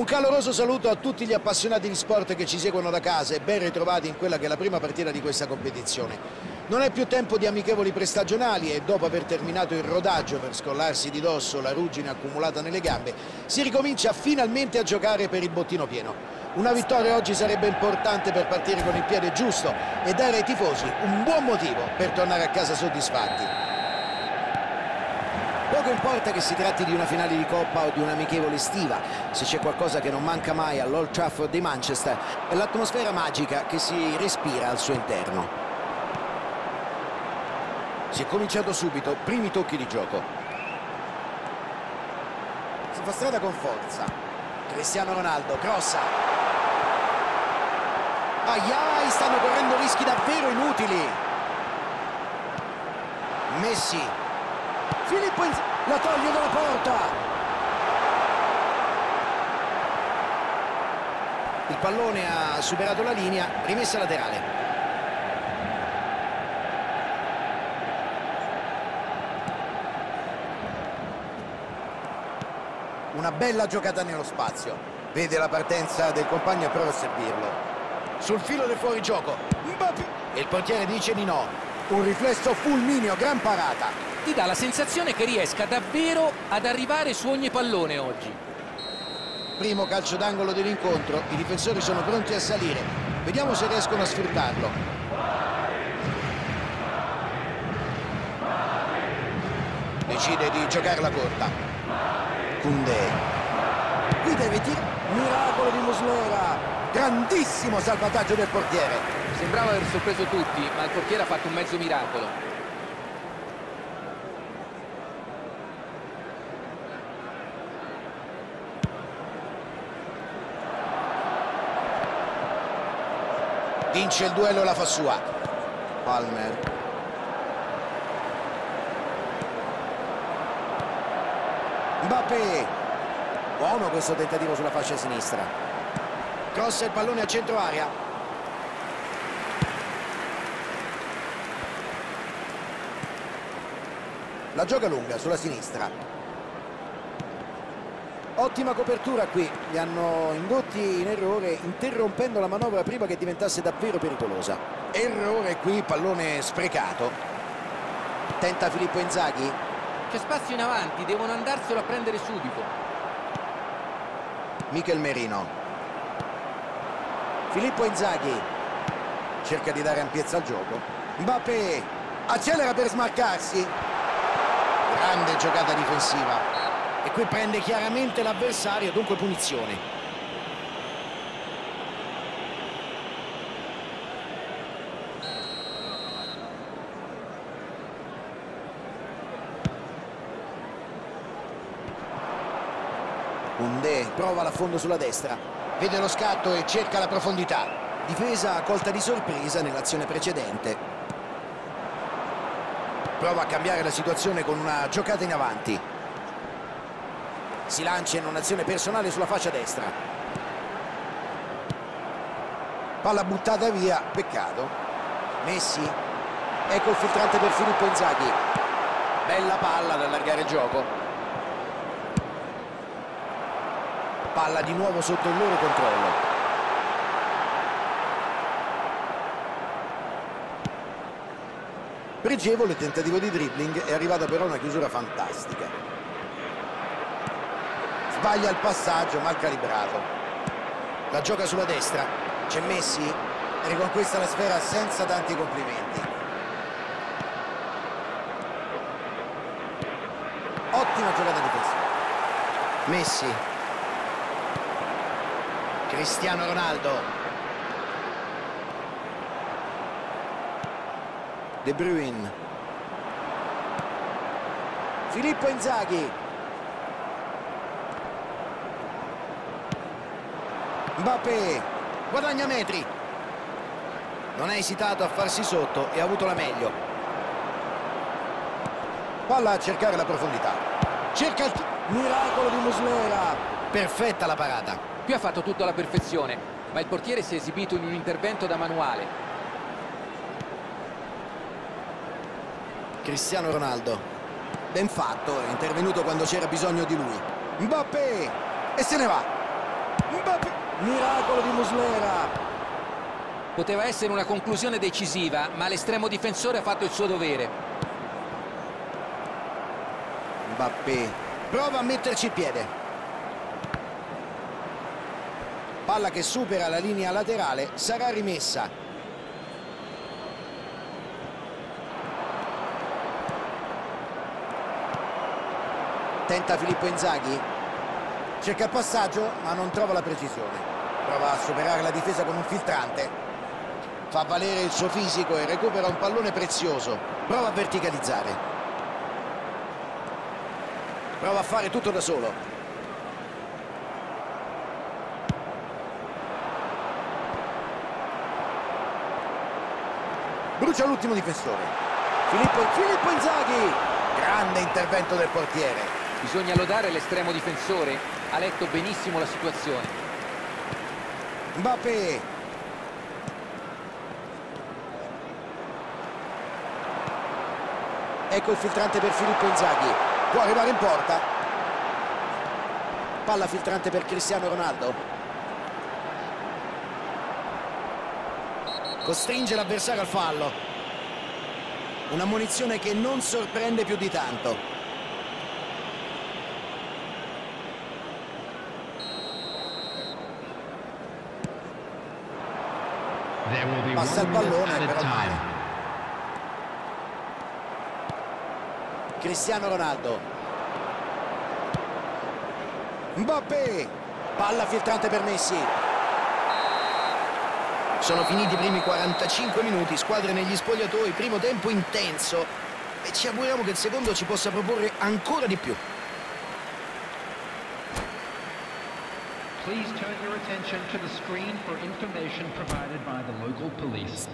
Un caloroso saluto a tutti gli appassionati di sport che ci seguono da casa e ben ritrovati in quella che è la prima partita di questa competizione. Non è più tempo di amichevoli prestagionali e dopo aver terminato il rodaggio per scollarsi di dosso la ruggine accumulata nelle gambe, si ricomincia finalmente a giocare per il bottino pieno. Una vittoria oggi sarebbe importante per partire con il piede giusto e dare ai tifosi un buon motivo per tornare a casa soddisfatti. Poco importa che si tratti di una finale di Coppa o di un'amichevole estiva, se c'è qualcosa che non manca mai all'Old Trafford di Manchester è l'atmosfera magica che si respira al suo interno. Si è cominciato subito, primi tocchi di gioco. Si fa strada con forza. Cristiano Ronaldo, crossa. Aiai, stanno correndo rischi davvero inutili. Messi Filippo la toglie dalla porta. Il pallone ha superato la linea, rimessa laterale. Una bella giocata nello spazio. Vede la partenza del compagno e prova a servirlo. Sul filo del fuorigioco. E il portiere dice di no. Un riflesso fulmineo, gran parata ti dà la sensazione che riesca davvero ad arrivare su ogni pallone oggi. Primo calcio d'angolo dell'incontro, i difensori sono pronti a salire. Vediamo se riescono a sfruttarlo. Decide di giocare la corta. Kunde. Qui deve tirare. Miracolo di Muslera. Grandissimo salvataggio del portiere. Sembrava aver sorpreso tutti, ma il portiere ha fatto un mezzo miracolo. Vince il duello e la fa sua. Palmer. Mbappé. Buono questo tentativo sulla fascia sinistra. Crossa il pallone a centro aria la gioca lunga sulla sinistra Ottima copertura qui, li hanno indotti in errore interrompendo la manovra prima che diventasse davvero pericolosa. Errore qui, pallone sprecato. Tenta Filippo Inzaghi. C'è spazio in avanti, devono andarselo a prendere subito. Michel Merino. Filippo Inzaghi. Cerca di dare ampiezza al gioco. Mbappé accelera per smarcarsi. Grande giocata difensiva e qui prende chiaramente l'avversario, dunque punizione. Undè prova l'affondo sulla destra, vede lo scatto e cerca la profondità. Difesa colta di sorpresa nell'azione precedente. Prova a cambiare la situazione con una giocata in avanti si lancia in un'azione personale sulla fascia destra. Palla buttata via peccato. Messi. Ecco il filtrante per Filippo Inzaghi. Bella palla ad allargare il gioco. Palla di nuovo sotto il loro controllo. Pregevole tentativo di dribbling è arrivata però una chiusura fantastica sbaglia il passaggio mal calibrato. La gioca sulla destra. C'è Messi riconquista la sfera senza tanti complimenti. Ottima giocata difensiva. Messi. Cristiano Ronaldo. De Bruyne. Filippo Inzaghi Mbappé guadagna metri. Non ha esitato a farsi sotto e ha avuto la meglio. Palla a cercare la profondità. Cerca il miracolo di Muslera. Perfetta la parata. Qui ha fatto tutto alla perfezione ma il portiere si è esibito in un intervento da manuale. Cristiano Ronaldo. Ben fatto è intervenuto quando c'era bisogno di lui. Mbappé e se ne va. Mbappé. Miracolo di Muslera. Poteva essere una conclusione decisiva, ma l'estremo difensore ha fatto il suo dovere. Mbappé. Prova a metterci il piede. Palla che supera la linea laterale, sarà rimessa. Tenta Filippo Inzaghi. Cerca il passaggio, ma non trova la precisione. Prova a superare la difesa con un filtrante. Fa valere il suo fisico e recupera un pallone prezioso. Prova a verticalizzare. Prova a fare tutto da solo. Brucia l'ultimo difensore. Filippo, Filippo Inzaghi. Grande intervento del portiere. Bisogna lodare l'estremo difensore, ha letto benissimo la situazione. Mbappé. Ecco il filtrante per Filippo Inzaghi. Può arrivare in porta. Palla filtrante per Cristiano Ronaldo. Costringe l'avversario al fallo. Una munizione che non sorprende più di tanto. Passa il pallone però male. Cristiano Ronaldo. Mbappé. Palla filtrante per Messi. Sono finiti i primi 45 minuti, squadre negli spogliatoi, primo tempo intenso e ci auguriamo che il secondo ci possa proporre ancora di più. Please turn your attention to the screen for information provided by the local police.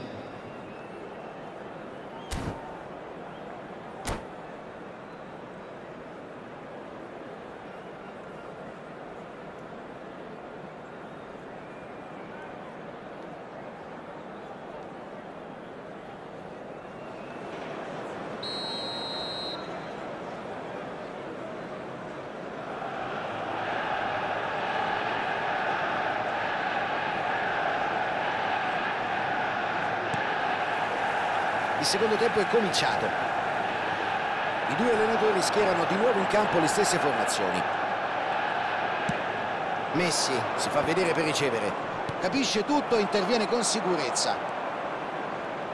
Il secondo tempo è cominciato. I due allenatori schierano di nuovo in campo le stesse formazioni. Messi si fa vedere per ricevere. Capisce tutto e interviene con sicurezza.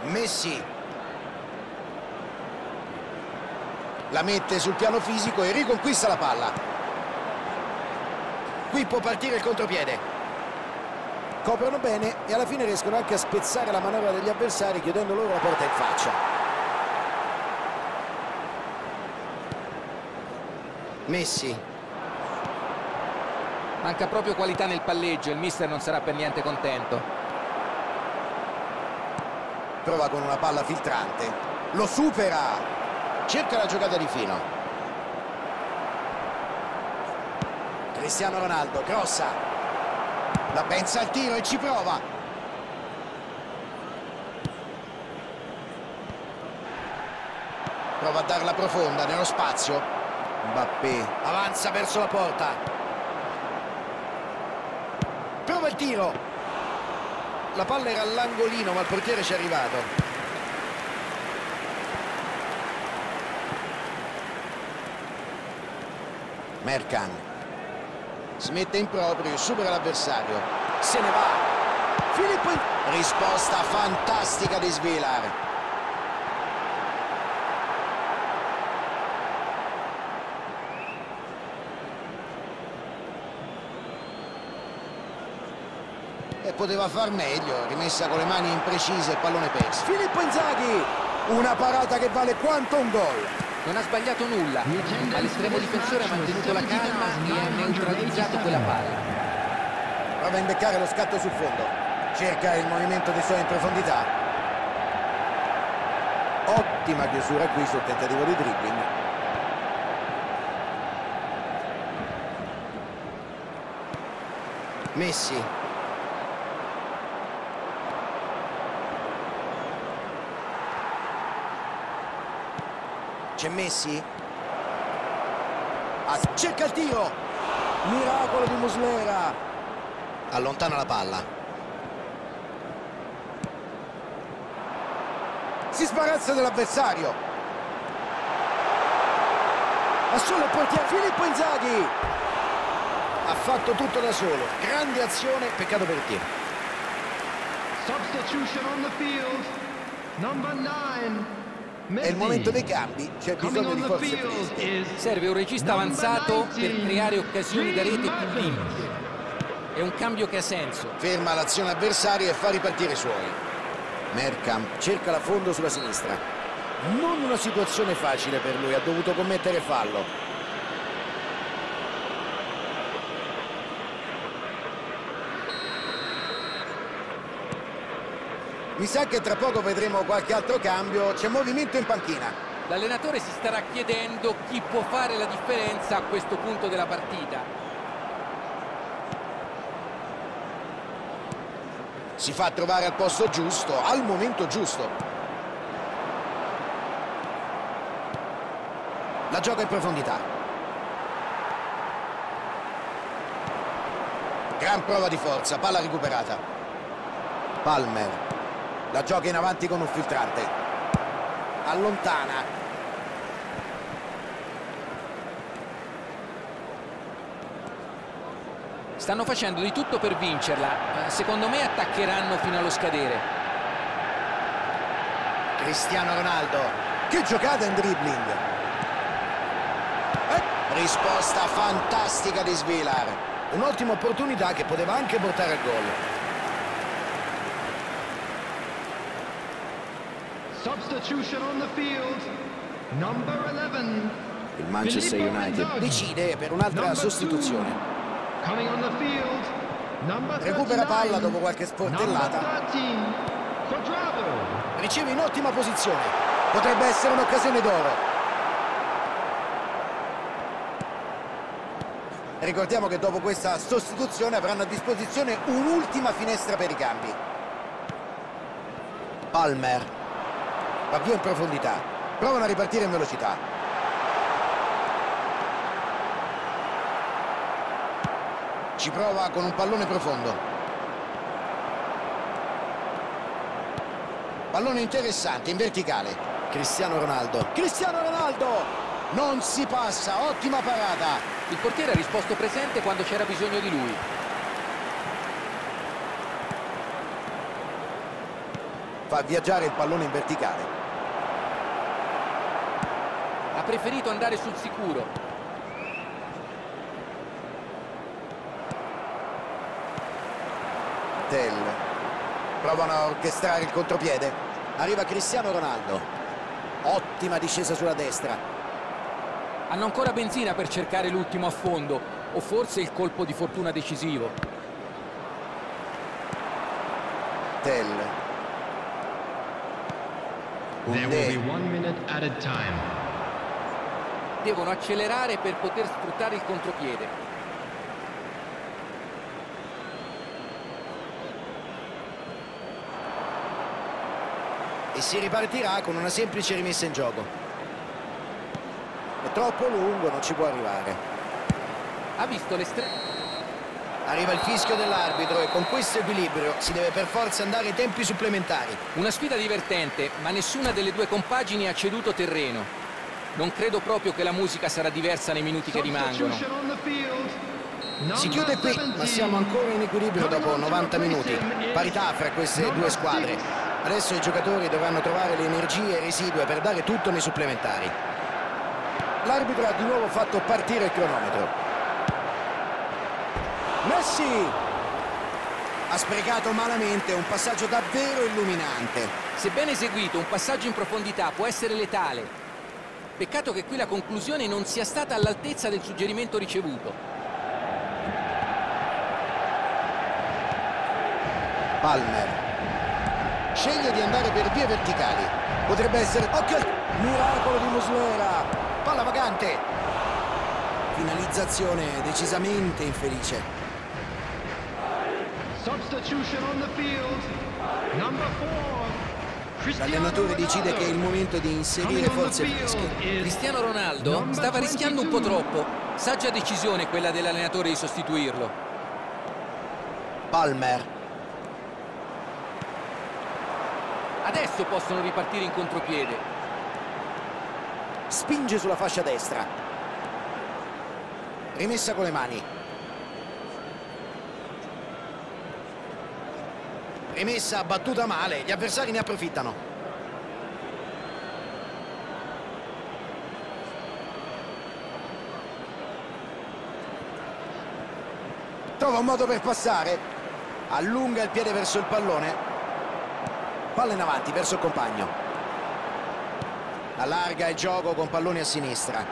Messi. La mette sul piano fisico e riconquista la palla. Qui può partire il contropiede coprono bene e alla fine riescono anche a spezzare la manovra degli avversari chiudendo loro la porta in faccia. Messi. Manca proprio qualità nel palleggio, il mister non sarà per niente contento. Prova con una palla filtrante. Lo supera. Cerca la giocata di fino. Cristiano Ronaldo, crossa. La pensa al tiro e ci prova. Prova a darla profonda nello spazio. Mbappé avanza verso la porta. Prova il tiro. La palla era all'angolino ma il portiere ci è arrivato. Mercan si mette in proprio, supera l'avversario, se ne va. Filippo. Risposta fantastica di Svilar. E poteva far meglio, rimessa con le mani imprecise, pallone perso. Filippo Inzaghi, una parata che vale quanto un gol non ha sbagliato nulla, ma l'estremo difensore ha mantenuto la calma e ha neutralizzato quella palla. Prova a imbeccare lo scatto sul fondo, cerca il movimento dei suoi in profondità. Ottima chiusura qui sul tentativo di dribbling. Messi C'è Messi. Ah, cerca il tiro. Miracolo di Muslera. Allontana la palla. Si sbarazza dell'avversario. Ma solo portiere Filippo Inzaghi. Ha fatto tutto da solo. Grande azione, peccato per il tiro. Substitution on the field. Number nine. È il momento dei cambi, c'è bisogno di forze fresche. Serve un regista avanzato per 19, creare occasioni da rete più limpide. È un cambio che ha senso. Ferma l'azione avversaria e fa ripartire i suoi. Merkamp cerca la fondo sulla sinistra. Non una situazione facile per lui, ha dovuto commettere fallo. Mi sa che tra poco vedremo qualche altro cambio, c'è movimento in panchina. L'allenatore si starà chiedendo chi può fare la differenza a questo punto della partita. Si fa trovare al posto giusto, al momento giusto. La gioca in profondità. Gran prova di forza, palla recuperata. Palmer. La gioca in avanti con un filtrante. Allontana. Stanno facendo di tutto per vincerla. Secondo me attaccheranno fino allo scadere. Cristiano Ronaldo. Che giocata in dribbling. Eh, risposta fantastica di Svilar. Un'ottima opportunità che poteva anche portare al gol. substitution on the field. Number 11. Il Manchester United decide per un'altra sostituzione. Recupera 39. palla dopo qualche sportellata. Number 13. Quadrado. Riceve in ottima posizione. Potrebbe essere un'occasione d'oro. Ricordiamo che dopo questa sostituzione avranno a disposizione un'ultima finestra per i cambi. Palmer. Va via in profondità. Provano a ripartire in velocità. Ci prova con un pallone profondo. Pallone interessante, in verticale. Cristiano Ronaldo. Cristiano Ronaldo! Non si passa, ottima parata. Il portiere ha risposto presente quando c'era bisogno di lui. Fa viaggiare il pallone in verticale. Ha preferito andare sul sicuro. Tell. Provano a orchestrare il contropiede. Arriva Cristiano Ronaldo. Ottima discesa sulla destra. Hanno ancora benzina per cercare l'ultimo affondo o forse il colpo di fortuna decisivo. Tell. There will be one minute at a time. Devono accelerare per poter sfruttare il contropiede. E si ripartirà con una semplice rimessa in gioco. È troppo lungo, non ci può arrivare. Ha visto l'estremo. Arriva il fischio dell'arbitro e con questo equilibrio si deve per forza andare ai tempi supplementari. Una sfida divertente, ma nessuna delle due compagini ha ceduto terreno. Non credo proprio che la musica sarà diversa nei minuti che rimangono. Si chiude qui, ma 17. siamo ancora in equilibrio dopo 90 minuti. Parità fra queste due squadre. Adesso i giocatori dovranno trovare le energie residue per dare tutto nei supplementari. L'arbitro ha di nuovo fatto partire il cronometro. Messi! Ha sprecato malamente un passaggio davvero illuminante. Se ben eseguito, un passaggio in profondità può essere letale. Peccato che qui la conclusione non sia stata all'altezza del suggerimento ricevuto. Palmer. Sceglie di andare per vie verticali. Potrebbe essere... Occhio! Miracolo di Muslera. Palla vagante. Finalizzazione decisamente infelice. Substitution on the field. Number four. L'allenatore decide che è il momento di inserire forze fresche. is Cristiano Ronaldo stava rischiando un po' 22. troppo. Saggia decisione quella dell'allenatore di sostituirlo. Palmer. Adesso possono ripartire in contropiede. Spinge sulla fascia destra. Rimessa con le mani. Rimessa battuta male, gli avversari ne approfittano. Trova un modo per passare. Allunga il piede verso il pallone. Palla in avanti verso il compagno. Allarga il gioco con palloni a sinistra.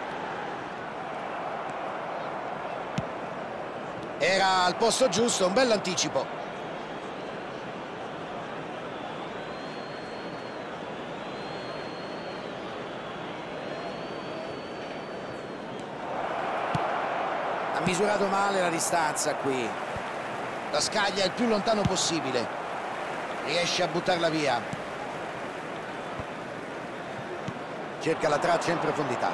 Era al posto giusto, un bel anticipo. Misurato male la distanza qui. La scaglia il più lontano possibile. Riesce a buttarla via. Cerca la traccia in profondità.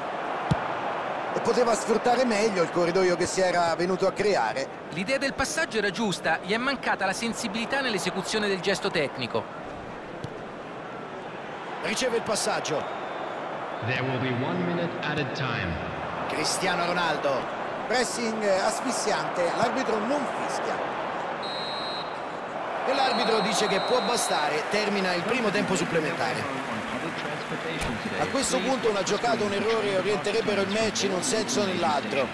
E poteva sfruttare meglio il corridoio che si era venuto a creare. L'idea del passaggio era giusta, gli è mancata la sensibilità nell'esecuzione del gesto tecnico. Riceve il passaggio. There will be one minute added time. Cristiano Ronaldo. Pressing asfissiante, l'arbitro non fischia. E l'arbitro dice che può bastare, termina il primo tempo supplementare. A questo punto una giocata un errore orienterebbero il match in un senso o nell'altro.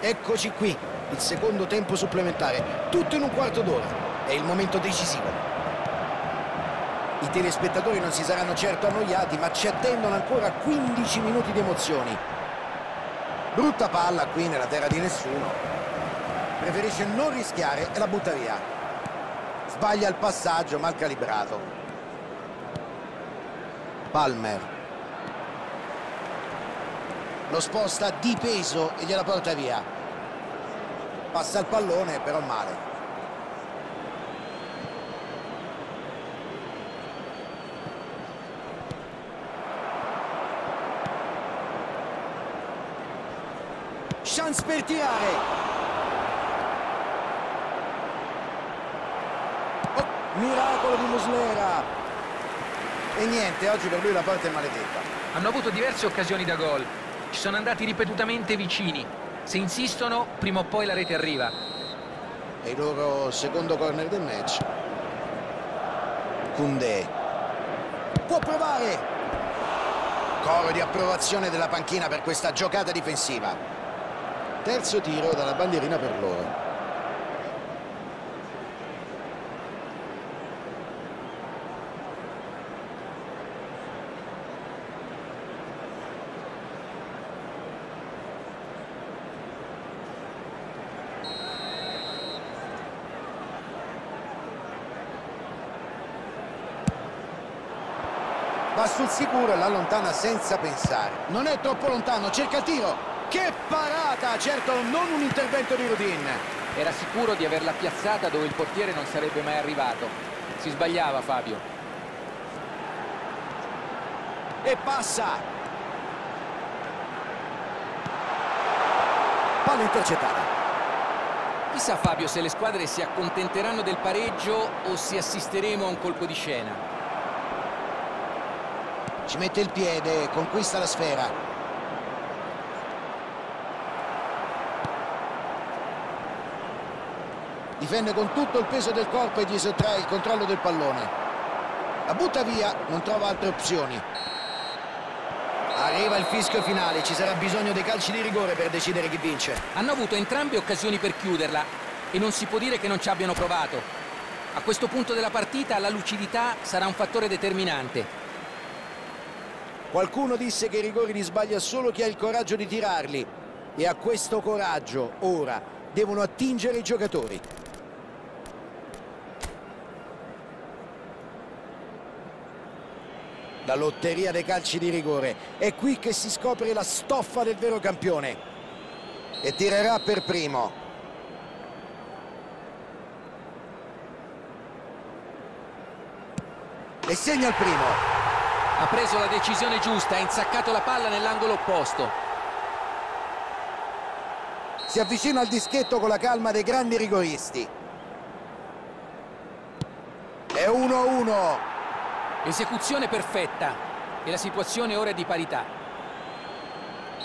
Eccoci qui, il secondo tempo supplementare, tutto in un quarto d'ora. È il momento decisivo. I telespettatori non si saranno certo annoiati, ma ci attendono ancora 15 minuti di emozioni. Brutta palla qui nella terra di nessuno. Preferisce non rischiare e la butta via. Sbaglia il passaggio, mal calibrato. Palmer. Lo sposta di peso e gliela porta via. Passa il pallone, però male. Chance per tirare. Oh, miracolo di Muslera. E niente, oggi per lui la parte è maledetta. Hanno avuto diverse occasioni da gol. Ci sono andati ripetutamente vicini. Se insistono, prima o poi la rete arriva. È il loro secondo corner del match. Koundé. Può provare. Coro di approvazione della panchina per questa giocata difensiva. Terzo tiro dalla bandierina per loro. Va sul sicuro e l'allontana senza pensare. Non è troppo lontano, cerca il tiro. Che parata! Certo non un intervento di Rudin. Era sicuro di averla piazzata dove il portiere non sarebbe mai arrivato. Si sbagliava Fabio. E passa. Palla intercettata. Chissà Fabio se le squadre si accontenteranno del pareggio o se assisteremo a un colpo di scena. Ci mette il piede, conquista la sfera. Difende con tutto il peso del corpo e gli sottrae il controllo del pallone. La butta via non trova altre opzioni. Arriva il fischio finale ci sarà bisogno dei calci di rigore per decidere chi vince. Hanno avuto entrambe occasioni per chiuderla e non si può dire che non ci abbiano provato. A questo punto della partita la lucidità sarà un fattore determinante. Qualcuno disse che i rigori li sbaglia solo chi ha il coraggio di tirarli. E a questo coraggio ora devono attingere i giocatori la lotteria dei calci di rigore. È qui che si scopre la stoffa del vero campione. E tirerà per primo. E segna il primo. Ha preso la decisione giusta, ha insaccato la palla nell'angolo opposto. Si avvicina al dischetto con la calma dei grandi rigoristi. È 1-1. Esecuzione perfetta e la situazione ora è di parità.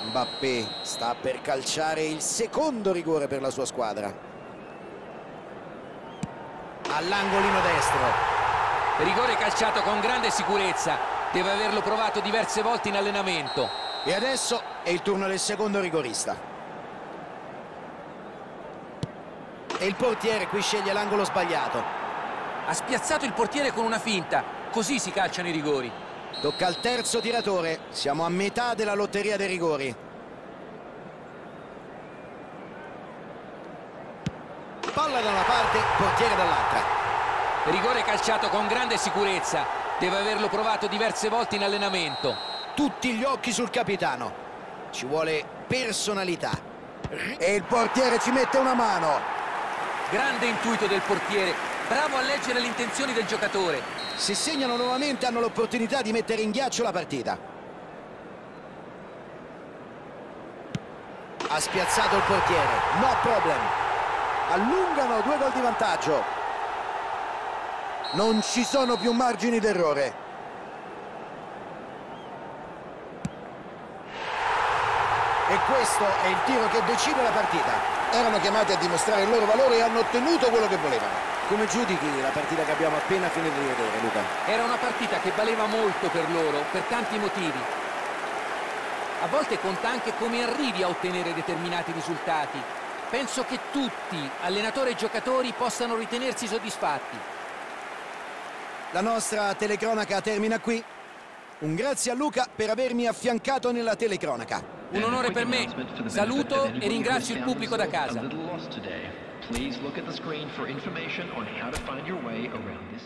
Mbappé sta per calciare il secondo rigore per la sua squadra. All'angolino destro. Rigore calciato con grande sicurezza, deve averlo provato diverse volte in allenamento. E adesso è il turno del secondo rigorista. E il portiere qui sceglie l'angolo sbagliato. Ha spiazzato il portiere con una finta, così si calciano i rigori. Tocca al terzo tiratore, siamo a metà della lotteria dei rigori. Palla da una parte, portiere dall'altra. Rigore calciato con grande sicurezza, deve averlo provato diverse volte in allenamento. Tutti gli occhi sul capitano. Ci vuole personalità. E il portiere ci mette una mano. Grande intuito del portiere, bravo a leggere le intenzioni del giocatore. Se segnano nuovamente hanno l'opportunità di mettere in ghiaccio la partita. Ha spiazzato il portiere, no problem. Allungano due gol di vantaggio. Non ci sono più margini d'errore. E questo è il tiro che decide la partita. Erano chiamati a dimostrare il loro valore e hanno ottenuto quello che volevano. Come giudichi la partita che abbiamo appena finito di vedere, Luca? Era una partita che valeva molto per loro, per tanti motivi. A volte conta anche come arrivi a ottenere determinati risultati. Penso che tutti, allenatori e giocatori, possano ritenersi soddisfatti. La nostra telecronaca termina qui. Un grazie a Luca per avermi affiancato nella telecronaca. Un onore per me. Saluto e ringrazio il pubblico da casa. Please look at the screen for information on how to find your way around this.